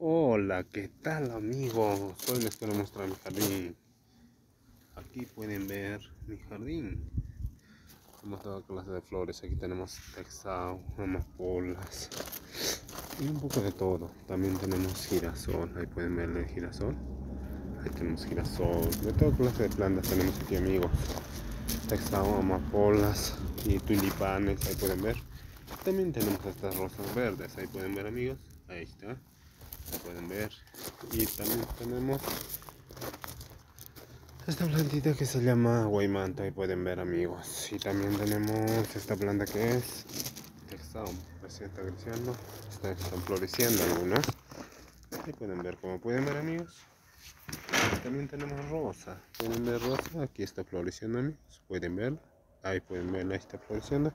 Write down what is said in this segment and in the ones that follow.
Hola, ¿qué tal amigos? Hoy les quiero mostrar mi jardín. Aquí pueden ver mi jardín. Tenemos toda clase de flores. Aquí tenemos texao, amapolas y un poco de todo. También tenemos girasol. Ahí pueden ver el girasol. Ahí tenemos girasol. De toda clase de plantas tenemos aquí amigos. Texao, amapolas y tulipanes. Ahí pueden ver. También tenemos estas rosas verdes. Ahí pueden ver amigos. Ahí está pueden ver. Y también tenemos esta plantita que se llama guaymanta y pueden ver amigos. Y también tenemos esta planta que es texaum recién está creciendo está, están floreciendo algunas y pueden ver como pueden ver amigos. También tenemos rosa. Pueden ver rosa aquí está floreciendo amigos. Pueden ver ahí pueden ver ahí está floreciendo.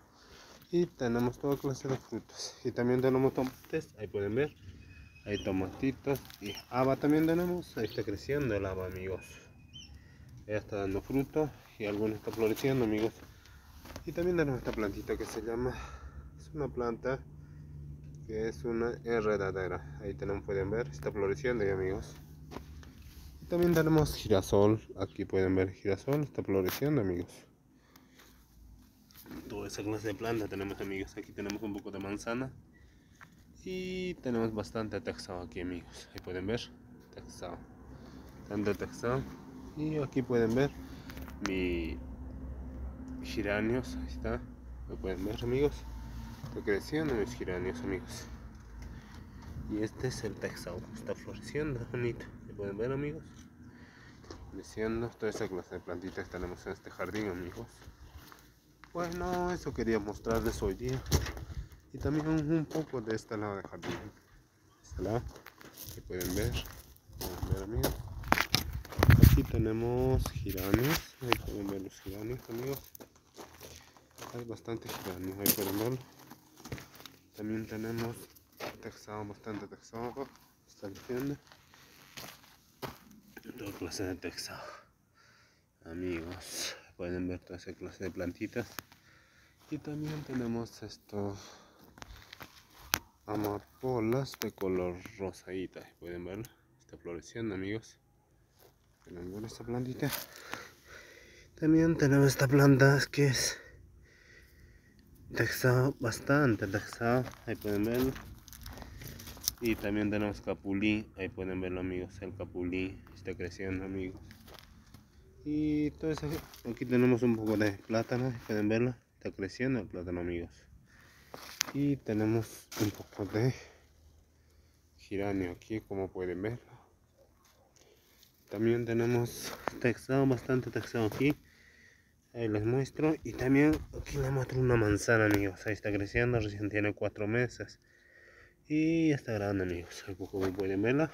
Y tenemos toda clase de frutas. Y también tenemos tomates ahí pueden ver hay tomatitos y haba también tenemos. Ahí está creciendo el haba amigos. Ya está dando fruto y algunos está floreciendo amigos. Y también tenemos esta plantita que se llama es una planta que es una enredadera. Ahí tenemos pueden ver está floreciendo amigos. Y también tenemos girasol. Aquí pueden ver girasol está floreciendo amigos. Toda esa clase de planta tenemos amigos. Aquí tenemos un poco de manzana y tenemos bastante texto aquí amigos. Ahí pueden ver. Texto. Bastante texto. Y aquí pueden ver mi giranios ahí está. Lo pueden ver amigos. Está creciendo mis giranios amigos. Y este es el texto. Está floreciendo bonito. ¿Lo pueden ver amigos. Creciendo. Toda esa clase de plantitas que tenemos en este jardín amigos. Bueno eso quería mostrarles hoy día y también un, poco de este lado de jardín. Este lado que pueden ver. Ver amigos. Aquí tenemos giranes ahí pueden ver los giranes amigos. Hay bastante giranes ahí pueden verlo. También tenemos texado bastante texado. Está diciendo. Toda clase de texado. Amigos pueden ver toda esa clase de plantitas. Y también tenemos estos amapolas de color rosadita pueden verlo. Está floreciendo amigos. Ver esta plantita. También tenemos esta planta que es texado bastante texado ahí pueden verlo. Y también tenemos capulí ahí pueden verlo amigos el capulí está creciendo amigos. Y todo eso aquí tenemos un poco de plátano pueden verlo está creciendo el plátano amigos y tenemos un poco de giranio aquí como pueden ver. También tenemos texado bastante texado aquí. Ahí les muestro. Y también aquí les muestro una manzana amigos. Ahí está creciendo recién tiene cuatro meses. Y ya está grande amigos como pueden verla.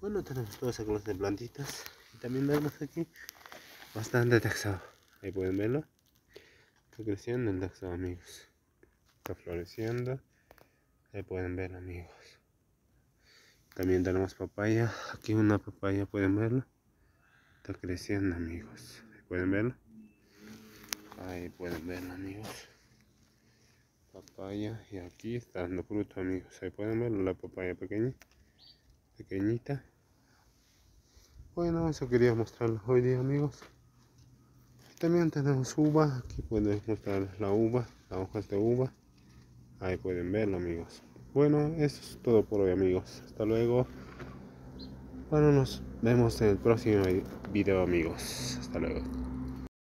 Bueno tenemos toda esa clase de plantitas. Y también vemos aquí bastante texado ahí pueden verlo. Está creciendo el texado amigos está floreciendo. Ahí pueden ver amigos. También tenemos papaya. Aquí una papaya pueden verlo está creciendo amigos. Pueden verlo ahí pueden verlo amigos. Papaya y aquí está dando fruto amigos. Ahí pueden verlo la papaya pequeña pequeñita. Bueno eso quería mostrarles hoy día amigos. También tenemos uva. Aquí pueden mostrar la uva las hojas de uva Ahí pueden verlo amigos. Bueno, eso es todo por hoy amigos. Hasta luego. Bueno, nos vemos en el próximo video amigos. Hasta luego.